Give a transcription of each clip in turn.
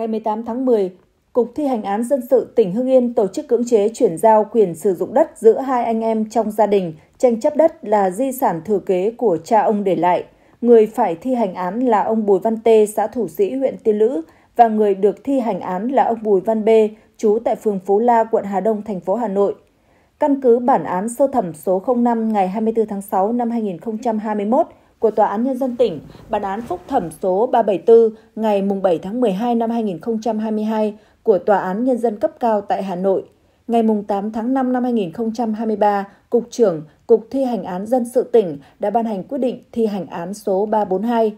Ngày 18 tháng 10, Cục Thi hành án dân sự tỉnh Hưng Yên tổ chức cưỡng chế chuyển giao quyền sử dụng đất giữa hai anh em trong gia đình, tranh chấp đất là di sản thừa kế của cha ông để lại. Người phải thi hành án là ông Bùi Văn Tê, xã Thủ Sĩ, huyện Tiên Lữ và người được thi hành án là ông Bùi Văn Bê, trú tại phường Phú La, quận Hà Đông, thành phố Hà Nội. Căn cứ bản án sơ thẩm số 05 ngày 24 tháng 6 năm 2021 của Tòa án Nhân dân tỉnh, bản án phúc thẩm số 374 ngày 7 tháng 12 năm 2022 của Tòa án Nhân dân cấp cao tại Hà Nội, ngày 8 tháng 5 năm 2023, Cục trưởng Cục Thi hành án dân sự tỉnh đã ban hành quyết định thi hành án số 342.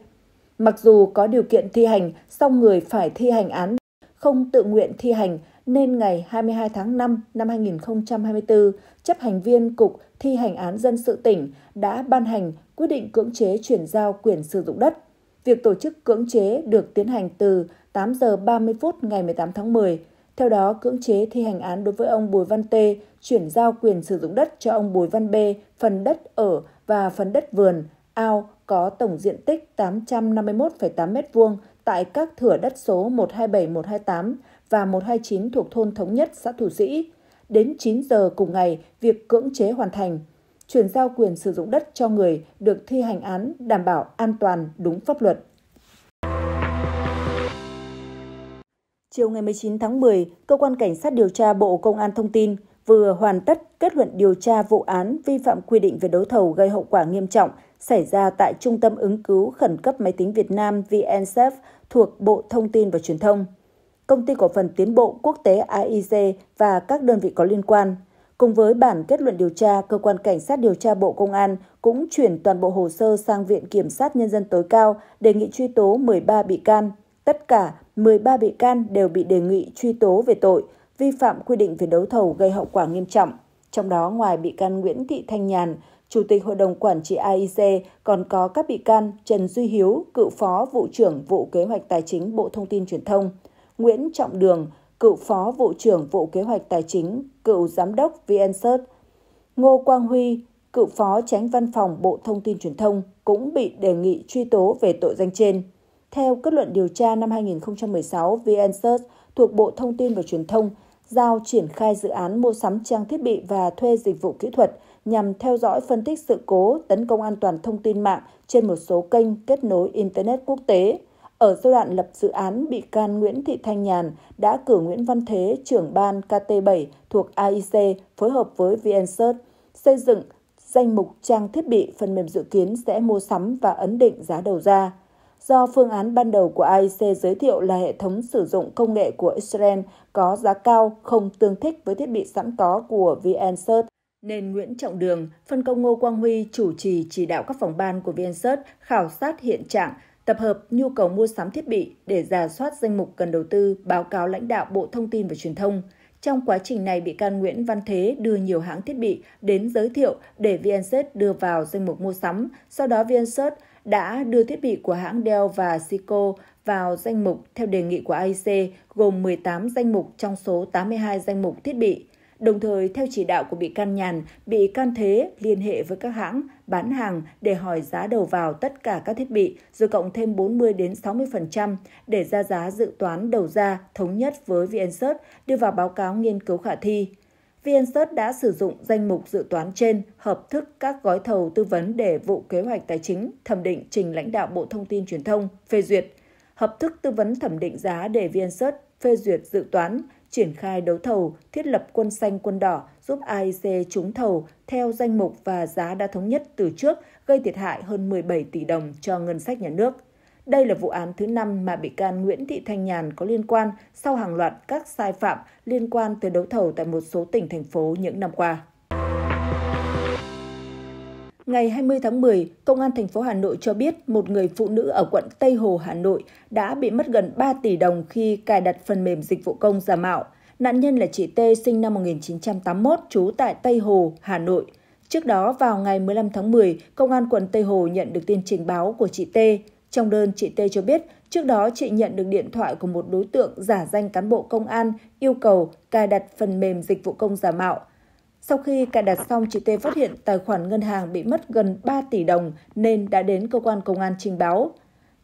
Mặc dù có điều kiện thi hành, song người phải thi hành án không tự nguyện thi hành nên ngày 22 tháng 5 năm 2024, chấp hành viên Cục Thi hành án dân sự tỉnh đã ban hành quyết định cưỡng chế chuyển giao quyền sử dụng đất. Việc tổ chức cưỡng chế được tiến hành từ 8 giờ 30 phút ngày 18 tháng 10. Theo đó, cưỡng chế thi hành án đối với ông Bùi Văn Tê chuyển giao quyền sử dụng đất cho ông Bùi Văn B phần đất ở và phần đất vườn, ao có tổng diện tích 851,8 m2 tại các thửa đất số 127, 128 và 129 thuộc thôn Thống Nhất, xã Thủ Sĩ. Đến 9 giờ cùng ngày, việc cưỡng chế hoàn thành. Chuyển giao quyền sử dụng đất cho người được thi hành án đảm bảo an toàn đúng pháp luật. Chiều ngày 19 tháng 10, Cơ quan Cảnh sát điều tra Bộ Công an thông tin vừa hoàn tất kết luận điều tra vụ án vi phạm quy định về đấu thầu gây hậu quả nghiêm trọng xảy ra tại Trung tâm ứng cứu khẩn cấp máy tính Việt Nam VNSF thuộc Bộ Thông tin và Truyền thông, Công ty cổ phần tiến bộ quốc tế AIC và các đơn vị có liên quan. Cùng với bản kết luận điều tra, Cơ quan Cảnh sát điều tra Bộ Công an cũng chuyển toàn bộ hồ sơ sang Viện Kiểm sát Nhân dân tối cao đề nghị truy tố 13 bị can. Tất cả 13 bị can đều bị đề nghị truy tố về tội vi phạm quy định về đấu thầu gây hậu quả nghiêm trọng. Trong đó, ngoài bị can Nguyễn Thị Thanh Nhàn, Chủ tịch Hội đồng Quản trị AIC còn có các bị can Trần Duy Hiếu, cựu Phó Vụ trưởng Vụ Kế hoạch Tài chính Bộ Thông tin Truyền thông, Nguyễn Trọng Đường, cựu Phó Vụ trưởng Vụ Kế hoạch Tài chính, cựu Giám đốc VnSearch, Ngô Quang Huy, cựu Phó Tránh Văn phòng Bộ Thông tin Truyền thông cũng bị đề nghị truy tố về tội danh trên. Theo kết luận điều tra năm 2016, VnSearch thuộc Bộ Thông tin và Truyền thông giao triển khai dự án mua sắm trang thiết bị và thuê dịch vụ kỹ thuật nhằm theo dõi phân tích sự cố tấn công an toàn thông tin mạng trên một số kênh kết nối Internet quốc tế. Ở giai đoạn lập dự án, bị can Nguyễn Thị Thanh Nhàn đã cử Nguyễn Văn Thế, trưởng ban KT7 thuộc AIC, phối hợp với VnSearch, xây dựng danh mục trang thiết bị phần mềm dự kiến sẽ mua sắm và ấn định giá đầu ra. Do phương án ban đầu của AIC giới thiệu là hệ thống sử dụng công nghệ của Israel có giá cao không tương thích với thiết bị sẵn có của VnSearch, nên Nguyễn Trọng Đường, phân công Ngô Quang Huy chủ trì chỉ đạo các phòng ban của VnSearch khảo sát hiện trạng, tập hợp nhu cầu mua sắm thiết bị để giả soát danh mục cần đầu tư, báo cáo lãnh đạo Bộ Thông tin và Truyền thông. Trong quá trình này, bị can Nguyễn Văn Thế đưa nhiều hãng thiết bị đến giới thiệu để VNSet đưa vào danh mục mua sắm. Sau đó VNSet đã đưa thiết bị của hãng Dell và sico vào danh mục theo đề nghị của AIC gồm 18 danh mục trong số 82 danh mục thiết bị. Đồng thời, theo chỉ đạo của bị can Nhàn, bị can Thế liên hệ với các hãng bán hàng để hỏi giá đầu vào tất cả các thiết bị, rồi cộng thêm 40 đến 60% để ra giá dự toán đầu ra thống nhất với VnSearch đưa vào báo cáo nghiên cứu khả thi. VnSearch đã sử dụng danh mục dự toán trên, hợp thức các gói thầu tư vấn để vụ kế hoạch tài chính thẩm định trình lãnh đạo Bộ Thông tin Truyền thông phê duyệt, hợp thức tư vấn thẩm định giá để VnSearch phê duyệt dự toán, triển khai đấu thầu, thiết lập quân xanh quân đỏ giúp AIC trúng thầu theo danh mục và giá đã thống nhất từ trước gây thiệt hại hơn 17 tỷ đồng cho ngân sách nhà nước. Đây là vụ án thứ năm mà bị can Nguyễn Thị Thanh Nhàn có liên quan sau hàng loạt các sai phạm liên quan tới đấu thầu tại một số tỉnh, thành phố những năm qua. Ngày 20 tháng 10, Công an thành phố Hà Nội cho biết một người phụ nữ ở quận Tây Hồ, Hà Nội đã bị mất gần 3 tỷ đồng khi cài đặt phần mềm dịch vụ công giả mạo. Nạn nhân là chị T sinh năm 1981, trú tại Tây Hồ, Hà Nội. Trước đó, vào ngày 15 tháng 10, Công an quận Tây Hồ nhận được tin trình báo của chị T trong đơn, chị T cho biết trước đó chị nhận được điện thoại của một đối tượng giả danh cán bộ công an yêu cầu cài đặt phần mềm dịch vụ công giả mạo. Sau khi cài đặt xong, chị T phát hiện tài khoản ngân hàng bị mất gần 3 tỷ đồng nên đã đến cơ quan công an trình báo.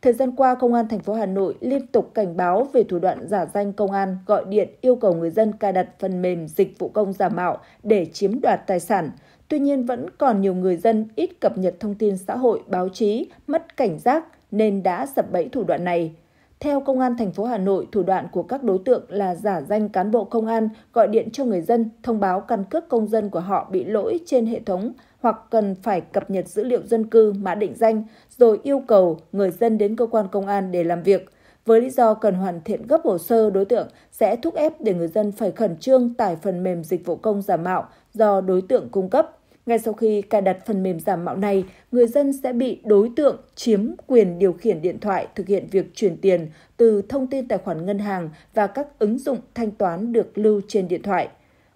Thời gian qua, Công an thành phố Hà Nội liên tục cảnh báo về thủ đoạn giả danh công an gọi điện yêu cầu người dân cài đặt phần mềm dịch vụ công giả mạo để chiếm đoạt tài sản. Tuy nhiên vẫn còn nhiều người dân ít cập nhật thông tin xã hội, báo chí, mất cảnh giác nên đã sập bẫy thủ đoạn này. Theo Công an thành phố Hà Nội, thủ đoạn của các đối tượng là giả danh cán bộ công an gọi điện cho người dân thông báo căn cước công dân của họ bị lỗi trên hệ thống hoặc cần phải cập nhật dữ liệu dân cư, mã định danh, rồi yêu cầu người dân đến cơ quan công an để làm việc. Với lý do cần hoàn thiện gấp hồ sơ, đối tượng sẽ thúc ép để người dân phải khẩn trương tải phần mềm dịch vụ công giả mạo do đối tượng cung cấp. Ngay sau khi cài đặt phần mềm giả mạo này, người dân sẽ bị đối tượng chiếm quyền điều khiển điện thoại thực hiện việc chuyển tiền từ thông tin tài khoản ngân hàng và các ứng dụng thanh toán được lưu trên điện thoại.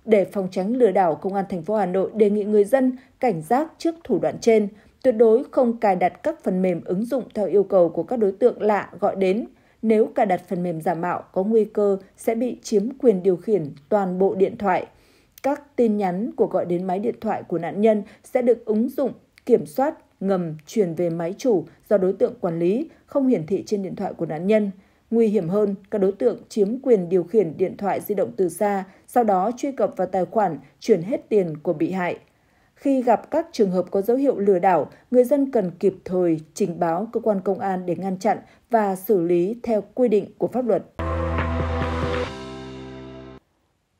Để phòng tránh lừa đảo, Công an thành phố Hà Nội đề nghị người dân cảnh giác trước thủ đoạn trên, tuyệt đối không cài đặt các phần mềm ứng dụng theo yêu cầu của các đối tượng lạ gọi đến. Nếu cài đặt phần mềm giả mạo có nguy cơ sẽ bị chiếm quyền điều khiển toàn bộ điện thoại. Các tin nhắn của gọi đến máy điện thoại của nạn nhân sẽ được ứng dụng kiểm soát ngầm truyền về máy chủ do đối tượng quản lý, không hiển thị trên điện thoại của nạn nhân. Nguy hiểm hơn, các đối tượng chiếm quyền điều khiển điện thoại di động từ xa, sau đó truy cập vào tài khoản, chuyển hết tiền của bị hại. Khi gặp các trường hợp có dấu hiệu lừa đảo, người dân cần kịp thời trình báo cơ quan công an để ngăn chặn và xử lý theo quy định của pháp luật.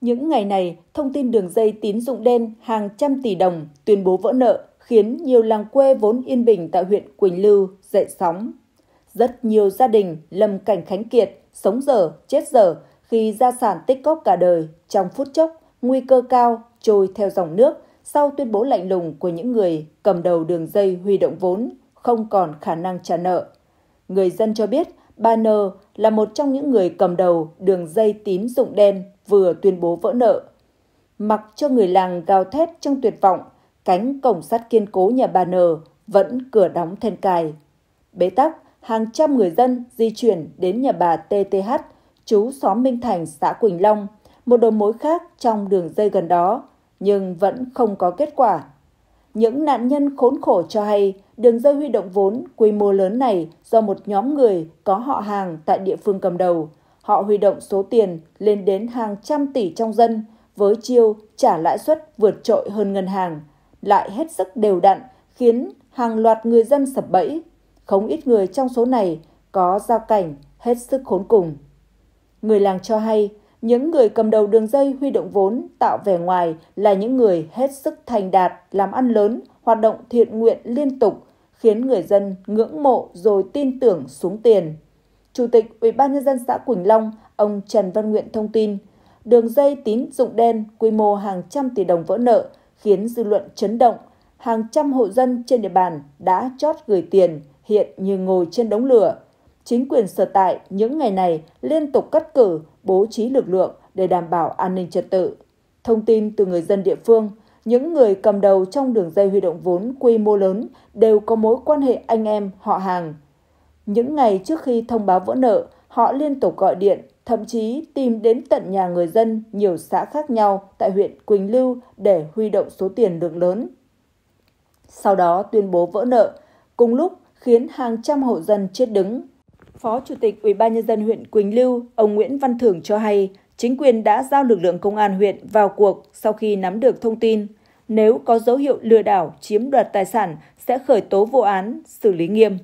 Những ngày này, thông tin đường dây tín dụng đen hàng trăm tỷ đồng tuyên bố vỡ nợ khiến nhiều làng quê vốn yên bình tại huyện Quỳnh Lưu dậy sóng. Rất nhiều gia đình lầm cảnh khánh kiệt, sống dở, chết dở khi gia sản tích cóp cả đời trong phút chốc, nguy cơ cao trôi theo dòng nước sau tuyên bố lạnh lùng của những người cầm đầu đường dây huy động vốn không còn khả năng trả nợ. Người dân cho biết bà N là một trong những người cầm đầu đường dây tín dụng đen vừa tuyên bố vỡ nợ. Mặc cho người làng gào thét trong tuyệt vọng, cánh cổng sắt kiên cố nhà bà N vẫn cửa đóng then cài. Bế tắc, hàng trăm người dân di chuyển đến nhà bà TTH, chú xóm Minh Thành, xã Quỳnh Long, một đầu mối khác trong đường dây gần đó, nhưng vẫn không có kết quả. Những nạn nhân khốn khổ cho hay đường dây huy động vốn quy mô lớn này do một nhóm người có họ hàng tại địa phương cầm đầu. Họ huy động số tiền lên đến hàng trăm tỷ trong dân với chiêu trả lãi suất vượt trội hơn ngân hàng, lại hết sức đều đặn khiến hàng loạt người dân sập bẫy. Không ít người trong số này có gia cảnh hết sức khốn cùng. Người làng cho hay những người cầm đầu đường dây huy động vốn tạo vẻ ngoài là những người hết sức thành đạt, làm ăn lớn, hoạt động thiện nguyện liên tục, khiến người dân ngưỡng mộ rồi tin tưởng xuống tiền. Chủ tịch Ủy ban nhân dân xã Quỳnh Long, ông Trần Văn Nguyện thông tin, đường dây tín dụng đen quy mô hàng trăm tỷ đồng vỡ nợ khiến dư luận chấn động, hàng trăm hộ dân trên địa bàn đã chót gửi tiền, hiện như ngồi trên đống lửa. Chính quyền sở tại những ngày này liên tục cắt cử, bố trí lực lượng để đảm bảo an ninh trật tự. Thông tin từ người dân địa phương, những người cầm đầu trong đường dây huy động vốn quy mô lớn đều có mối quan hệ anh em, họ hàng. Những ngày trước khi thông báo vỡ nợ, họ liên tục gọi điện, thậm chí tìm đến tận nhà người dân nhiều xã khác nhau tại huyện Quỳnh Lưu để huy động số tiền lượng lớn. Sau đó tuyên bố vỡ nợ, cùng lúc khiến hàng trăm hộ dân chết đứng. Phó Chủ tịch Ủy ban nhân dân huyện Quỳnh Lưu, ông Nguyễn Văn Thưởng cho hay, chính quyền đã giao lực lượng công an huyện vào cuộc sau khi nắm được thông tin. Nếu có dấu hiệu lừa đảo chiếm đoạt tài sản sẽ khởi tố vụ án, xử lý nghiêm.